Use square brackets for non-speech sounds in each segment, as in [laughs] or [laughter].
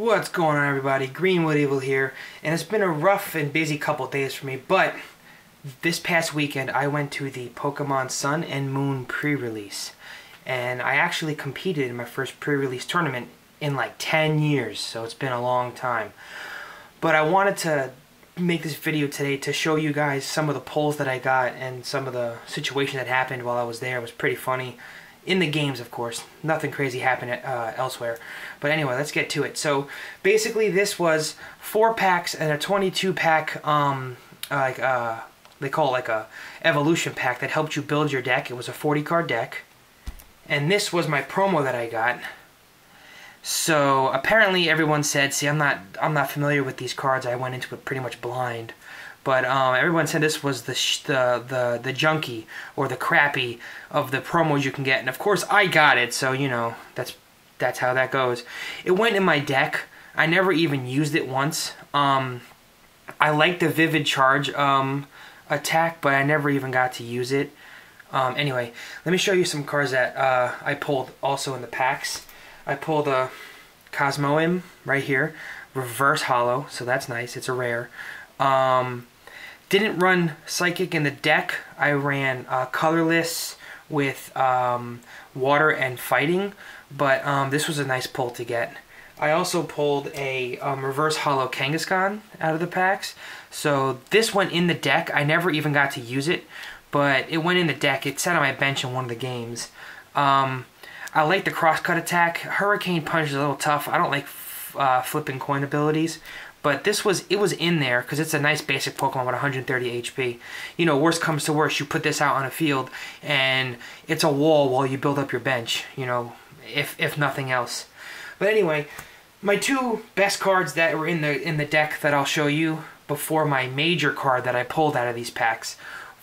What's going on everybody? GreenWit Evil here, and it's been a rough and busy couple days for me, but this past weekend I went to the Pokemon Sun and Moon pre-release, and I actually competed in my first pre-release tournament in like 10 years, so it's been a long time. But I wanted to make this video today to show you guys some of the pulls that I got and some of the situation that happened while I was there. It was pretty funny in the games, of course. Nothing crazy happened uh, elsewhere. But anyway, let's get to it. So basically, this was four packs and a 22 pack, um, like uh, they call it like a evolution pack that helped you build your deck. It was a 40 card deck, and this was my promo that I got. So apparently, everyone said, "See, I'm not, I'm not familiar with these cards. I went into it pretty much blind." But um, everyone said this was the, the the the junky or the crappy of the promos you can get, and of course I got it. So you know that's that's how that goes. It went in my deck. I never even used it once. Um, I like the Vivid Charge um, attack, but I never even got to use it. Um, anyway, let me show you some cards that uh, I pulled also in the packs. I pulled a Cosmoem right here, reverse hollow, so that's nice. It's a rare. Um, didn't run Psychic in the deck. I ran uh, Colorless with um, Water and Fighting, but um, this was a nice pull to get. I also pulled a um, Reverse Hollow Kangaskhan out of the packs. So this went in the deck. I never even got to use it, but it went in the deck. It sat on my bench in one of the games. Um, I like the crosscut attack. Hurricane Punch is a little tough. I don't like uh, flipping coin abilities, but this was it was in there because it's a nice basic Pokemon with 130 HP. You know, worst comes to worst, you put this out on a field and it's a wall while you build up your bench. You know, if if nothing else. But anyway, my two best cards that were in the in the deck that I'll show you before my major card that I pulled out of these packs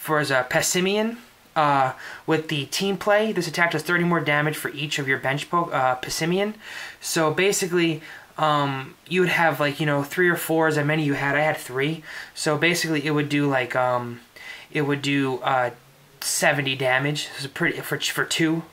was a Passimian. Uh, with the team play, this attack does 30 more damage for each of your bench po uh, Passimian. So basically, um, you would have like you know three or four as many you had. I had three, so basically it would do like um, it would do uh, 70 damage. It was pretty for for two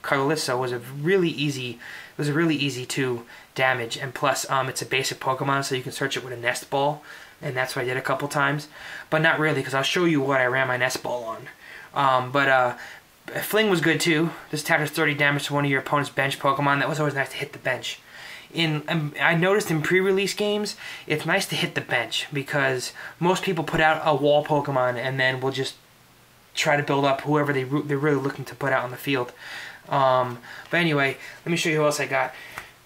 it was a really easy. It was a really easy two damage, and plus um, it's a basic Pokemon, so you can search it with a nest ball, and that's what I did a couple times, but not really because I'll show you what I ran my nest ball on. Um, but uh, Fling was good too. This attack does 30 damage to one of your opponent's bench Pokemon. That was always nice to hit the bench in um, I noticed in pre-release games, it's nice to hit the bench because most people put out a wall Pokemon and then will just try to build up whoever they they're really looking to put out on the field. Um, but anyway, let me show you who else I got.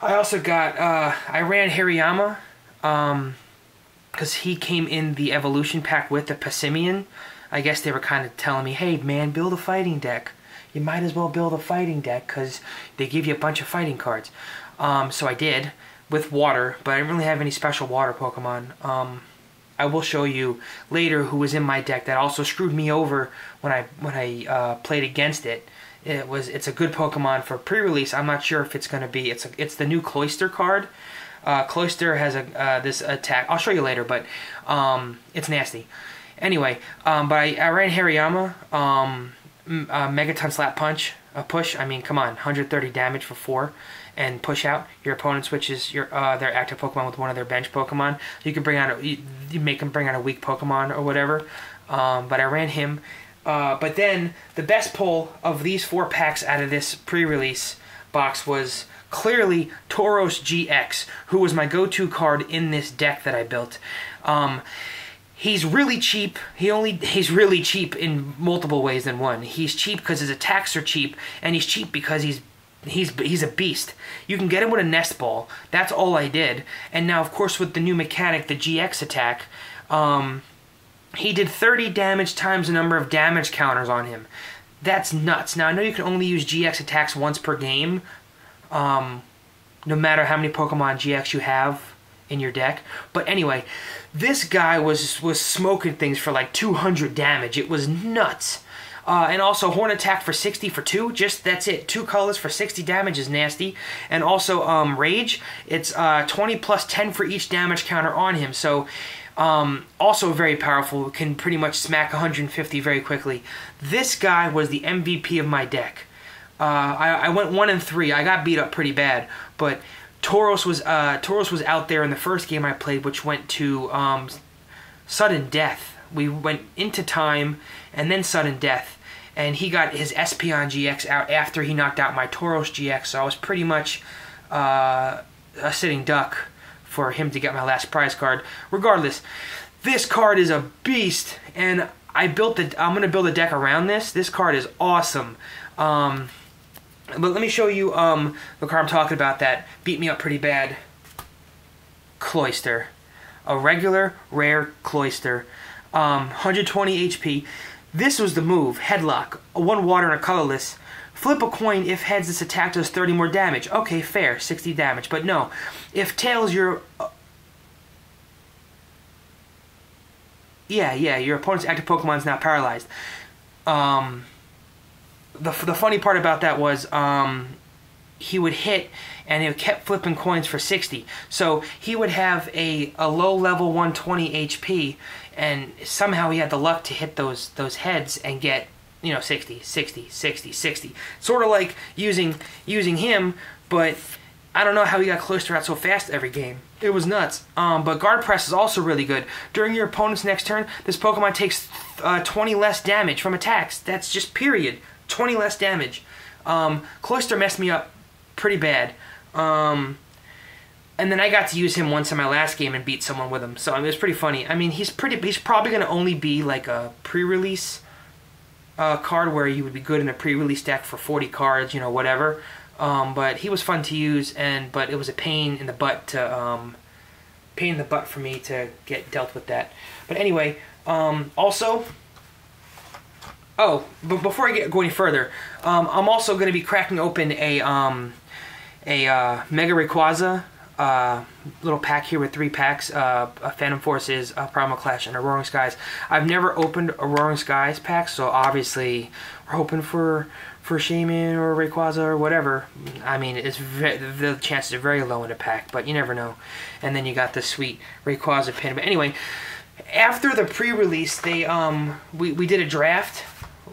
I also got uh, I ran Hariyama because um, he came in the evolution pack with the Passimian. I guess they were kind of telling me, hey man, build a fighting deck. You might as well build a fighting deck because they give you a bunch of fighting cards. Um, so I did with water, but I didn't really have any special water Pokemon. Um, I will show you later who was in my deck that also screwed me over when I when I uh, played against it. It was it's a good Pokemon for pre-release. I'm not sure if it's going to be. It's a, it's the new Cloyster card. Uh, Cloyster has a uh, this attack. I'll show you later, but um, it's nasty. Anyway, um, but I, I ran Hariyama, um, uh, Megaton Slap Punch, a push. I mean, come on, 130 damage for four and push out. Your opponent switches your uh, their active Pokemon with one of their bench Pokemon. You can bring out a, you make them bring out a weak Pokemon or whatever. Um, but I ran him. Uh, but then the best pull of these four packs out of this pre-release box was clearly Tauros GX, who was my go-to card in this deck that I built. Um, he's really cheap. He only he's really cheap in multiple ways than one. He's cheap because his attacks are cheap, and he's cheap because he's He's he's a beast. You can get him with a nest ball. That's all I did. And now, of course, with the new mechanic, the GX attack, um, he did 30 damage times the number of damage counters on him. That's nuts. Now I know you can only use GX attacks once per game, um, no matter how many Pokemon GX you have in your deck. But anyway, this guy was was smoking things for like 200 damage. It was nuts. Uh, and also Horn Attack for 60 for 2. Just, that's it. Two colors for 60 damage is nasty. And also um, Rage, it's uh, 20 plus 10 for each damage counter on him. So um, also very powerful, can pretty much smack 150 very quickly. This guy was the MVP of my deck. Uh, I, I, went 1 and 3. I got beat up pretty bad. But Tauros was uh, was out there in the first game I played, which went to um, sudden death. We went into time and then sudden death, and he got his Espeon GX out after he knocked out my Tauros GX. So I was pretty much uh, a sitting duck for him to get my last prize card. Regardless, this card is a beast, and I built the. I'm gonna build a deck around this. This card is awesome. Um, but let me show you um, the card I'm talking about that beat me up pretty bad. Cloyster. A regular, rare Cloyster. Um, 120 HP. This was the move. Headlock. One water and a colorless. Flip a coin if heads this attack does 30 more damage. Okay, fair. 60 damage. But no. If tails, your... Uh, yeah, yeah, your opponent's active Pokemon is now paralyzed. Um the the funny part about that was um, he would hit and he kept flipping coins for 60. So he would have a, a low level 120 HP and somehow he had the luck to hit those those heads and get you know 60 60 60 60 sort of like using using him but I don't know how he got close to out so fast every game. It was nuts. Um, but guard press is also really good. During your opponent's next turn, this Pokemon takes uh, 20 less damage from attacks. That's just period. 20 less damage. Um, Cloyster messed me up pretty bad. Um, and then I got to use him once in my last game and beat someone with him. So I mean, it was pretty funny. I mean, he's pretty. He's probably going to only be like a pre-release uh, card where you would be good in a pre-release deck for 40 cards, you know, whatever. Um, but he was fun to use, and but it was a pain in the butt to um, pain in the butt for me to get dealt with that. But anyway, um, also Oh, but before I get go any further, um, I'm also going to be cracking open a um, a uh, Mega Rayquaza uh, little pack here with three packs: uh, a Phantom Forces, a Primal Clash, and a Roaring Skies. I've never opened a Roaring Skies pack, so obviously we're hoping for for Shaymin or Rayquaza or whatever. I mean, it's the chances are very low in a pack, but you never know. And then you got the sweet Rayquaza pin. But anyway, after the pre-release, they um we we did a draft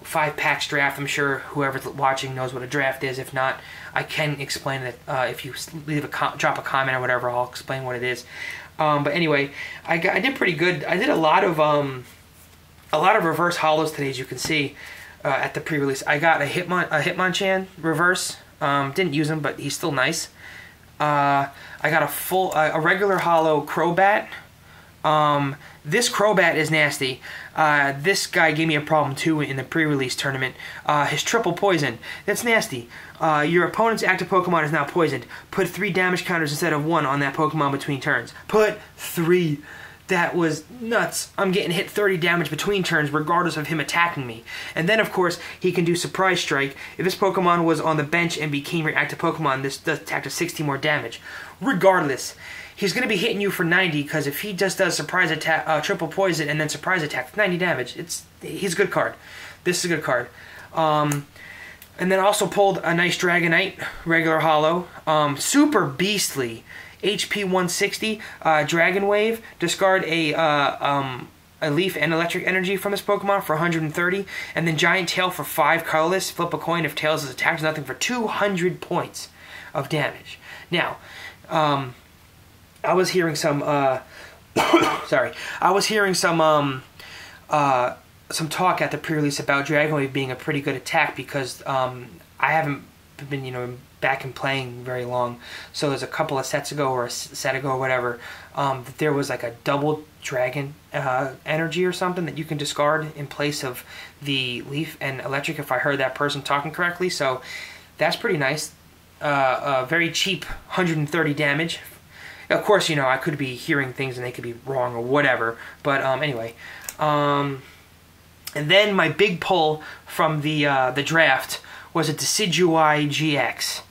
five packs draft. I'm sure whoever's watching knows what a draft is. If not, I can explain it. Uh, if you leave a drop a comment or whatever, I'll explain what it is. Um, but anyway, I, got, I did pretty good. I did a lot of um, a lot of reverse hollows today, as you can see uh, at the pre-release. I got a Hitmon a Hitmonchan reverse. Um, didn't use him, but he's still nice. Uh, I got a full a regular hollow Crobat. Um, this Crobat is nasty. Uh, this guy gave me a problem too in the pre-release tournament. Uh, his triple poison. That's nasty. Uh, your opponent's active Pokemon is now poisoned. Put three damage counters instead of one on that Pokemon between turns. Put three. That was nuts. I'm getting hit 30 damage between turns regardless of him attacking me. And then, of course, he can do Surprise Strike. If this Pokemon was on the bench and became your active Pokemon, this does attack to 60 more damage. Regardless, he's going to be hitting you for 90 because if he just does surprise attack, uh, triple poison, and then surprise attack, 90 damage. It's he's a good card. This is a good card. Um, and then also pulled a nice Dragonite, regular Hollow. um, super beastly. HP 160, uh, Dragon Wave. Discard a uh, um, a Leaf and Electric Energy from this Pokemon for 130, and then Giant Tail for five colorless. Flip a coin if Tails is attacked, nothing for 200 points of damage. Now, um, I was hearing some. Uh, [coughs] sorry, I was hearing some um, uh, some talk at the pre-release about Dragon Wave being a pretty good attack because um, I haven't been you know back and playing very long. So there's a couple of sets ago or a set ago or whatever um, that there was like a double dragon uh, energy or something that you can discard in place of the leaf and electric. If I heard that person talking correctly, so that's pretty nice. Uh, uh, very cheap, 130 damage of course, you know, I could be hearing things and they could be wrong or whatever. But um, anyway, um, and then my big pull from the uh, the draft was a Decidueye GX.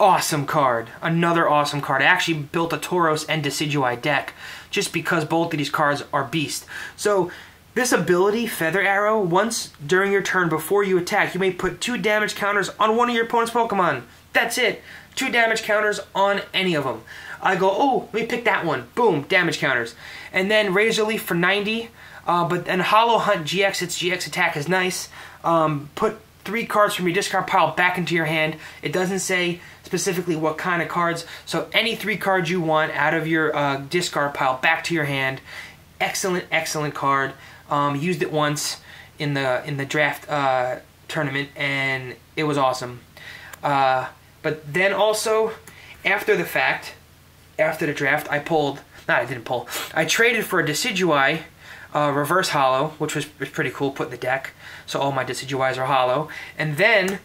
Awesome card. Another awesome card. I actually built a Tauros and Decidueye deck just because both of these cards are beast. So this ability, Feather Arrow, once during your turn before you attack, you may put two damage counters on one of your opponent's Pokemon. That's it. Two damage counters on any of them. I go, oh, let me pick that one. Boom, damage counters. And then Razor Leaf for 90. Uh, but then Hollow Hunt GX, its GX attack is nice. Um, put three cards from your discard pile back into your hand. It doesn't say specifically what kind of cards. So any three cards you want out of your uh, discard pile back to your hand. Excellent, excellent card. Um, used it once in the in the draft uh, tournament, and it was awesome. Uh, but then also, after the fact, after the draft, I pulled. Not I didn't pull. I traded for a Decidueye uh, reverse hollow, which was, was pretty cool. Put in the deck, so all my Decidueyes are hollow. And then,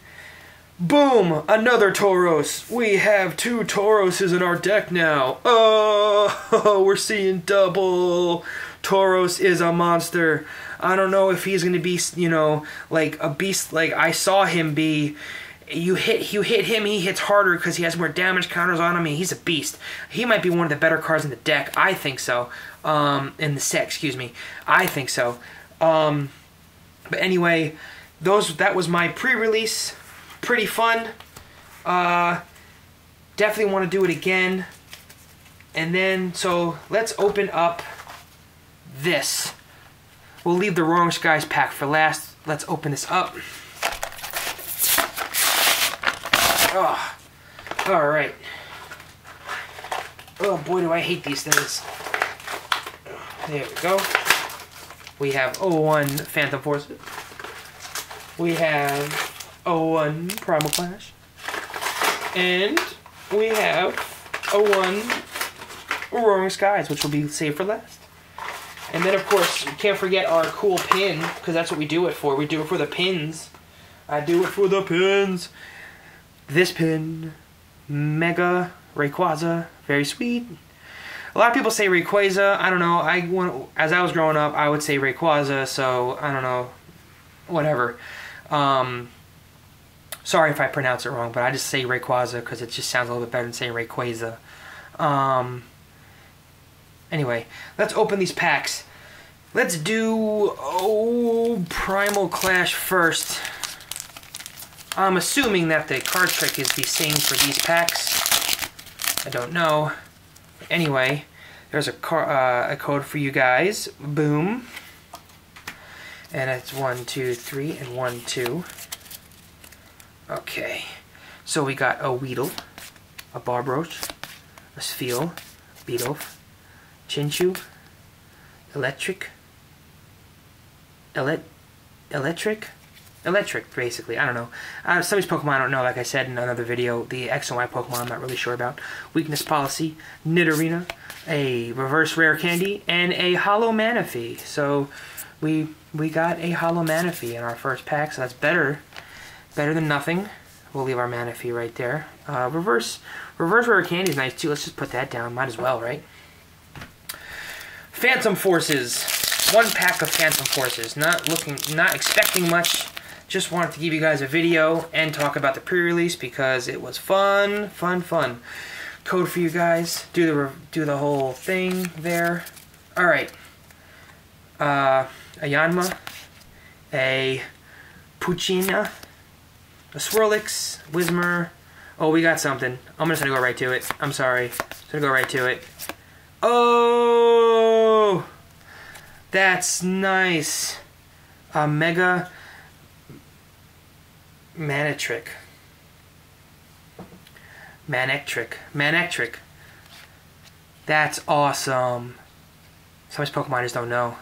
boom, another Tauros. We have two Tauroses in our deck now. Oh, [laughs] we're seeing double. Tauros is a monster. I don't know if he's going to be, you know, like a beast. Like I saw him be. You hit you hit him, he hits harder because he has more damage counters on him. He's a beast. He might be one of the better cards in the deck. I think so. Um, in the set, excuse me. I think so. Um, but anyway, those that was my pre-release. Pretty fun. Uh, definitely want to do it again. And then, so let's open up this. We'll leave the Roaring Skies pack for last. Let's open this up. Oh, all right. Oh boy, do I hate these things. There we go. We have 01 Phantom Force. We have 01 Primal Clash. And we have 01 Roaring Skies, which will be saved for last. And then, of course, we can't forget our cool pin, because that's what we do it for. We do it for the pins. I do it for the pins. This pin, Mega Rayquaza, very sweet. A lot of people say Rayquaza. I don't know. I as I was growing up, I would say Rayquaza. So I don't know. Whatever. Um, sorry if I pronounce it wrong, but I just say Rayquaza because it just sounds a little bit better than saying Rayquaza. Um, Anyway, let's open these packs. Let's do oh Primal Clash first. I'm assuming that the card trick is the same for these packs. I don't know. Anyway, there's a car uh, a code for you guys. Boom. And it's one, two, three, and one, two. Okay. So we got a Weedle, a Barbroach, a Spheal, Beetle, Chinchou, Electric, Elet, Electric, Electric, basically. I don't know. Uh, some of these Pokemon I don't know, like I said in another video. The X and Y Pokemon I'm not really sure about. Weakness Policy, Nidorina, a Reverse Rare Candy, and a Hollow Manaphy. So we we got a Hollow Manaphy in our first pack, so that's better better than nothing. We'll leave our Manaphy right there. Uh, reverse Reverse Rare Candy is nice too. Let's just put that down. Might as well, right? Phantom Forces. One pack of Phantom Forces. Not looking, not expecting much. Just wanted to give you guys a video and talk about the pre-release because it was fun, fun, fun. Code for you guys. Do the do the whole thing there. All right. Uh, a Yanma, a Poochyena, a Swirlix, Whismur. Oh, we got something. I'm just gonna go right to it. I'm sorry. Just gonna go right to it. Oh, that's nice. A Mega Manectric. Manectric. Manectric. That's awesome. Some of these Pokemon just don't know.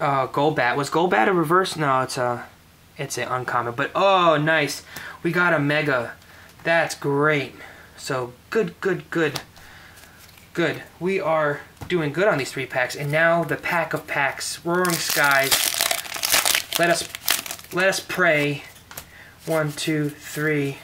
Uh, Golbat. Was Golbat a reverse? No, it's a, it's an uncommon. But oh, nice. We got a Mega. That's great. So good, good, good. Good. We are doing good on these three packs. And now the pack of packs. Roaring Skies. Let us let us pray. One, two, three.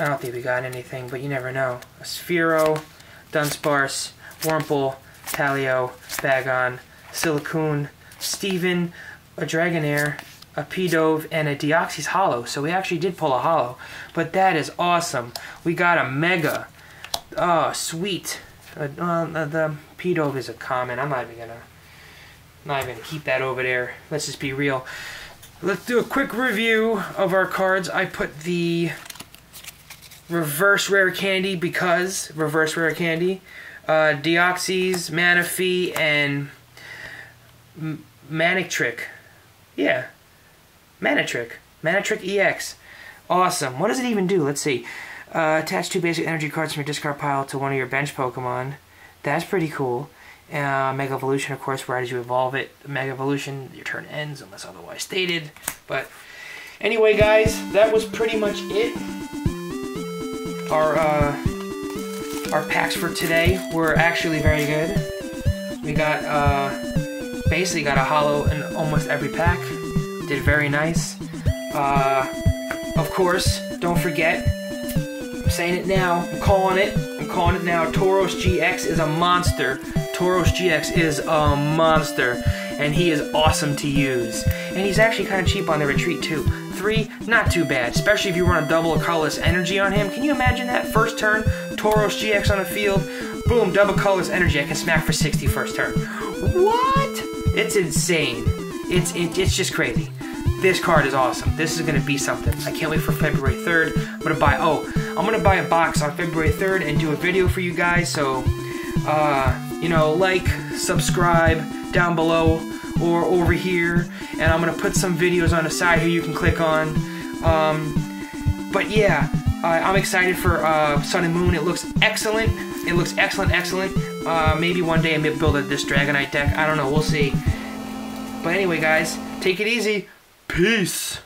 I don't think we got anything, but you never know. A Sphero, Dunsparce, Wurmple, Taillow, Bagon, Silcoon, Steven, a Dragonair, a Pidove, and a Deoxys Hollow. So we actually did pull a Hollow. But that is awesome. We got a Mega. Oh, sweet. Uh, uh, the Pidove is a common. I'm not even gonna, not even keep that over there. Let's just be real. Let's do a quick review of our cards. I put the reverse rare candy because reverse rare candy, uh, Deoxys, Manaphy, and M Manectric. Yeah, Manectric. Manectric EX. Awesome. What does it even do? Let's see. Uh, attach two basic energy cards from your discard pile to one of your bench Pokemon. That's pretty cool. Uh, Mega Evolution, of course, right as you evolve it, Mega Evolution, your turn ends unless otherwise stated. But anyway, guys, that was pretty much it. Our uh, our packs for today were actually very good. We got uh, basically got a hollow in almost every pack. Did very nice. Uh, of course, don't forget. I'm saying it now. I'm calling it. I'm calling it now. Tauros GX is a monster. Tauros GX is a monster, and he is awesome to use. And he's actually kind of cheap on the retreat too. Three, not too bad, especially if you run a double colorless energy on him. Can you imagine that? First turn, Tauros GX on the field, boom, double colorless energy. I can smack for 60 first turn. What? It's insane. It's it, it's just crazy. This card is awesome. This is gonna be something. I can't wait for February 3rd. I'm gonna buy. Oh, I'm gonna buy a box on February 3rd and do a video for you guys. So, uh, you know, like, subscribe down below or over here, and I'm gonna put some videos on the side here you can click on. Um, but yeah, I'm excited for uh, Sun and Moon. It looks excellent. It looks excellent, excellent. Uh, maybe one day I may build a, this Dragonite deck. I don't know. We'll see. But anyway, guys, take it easy. Peace.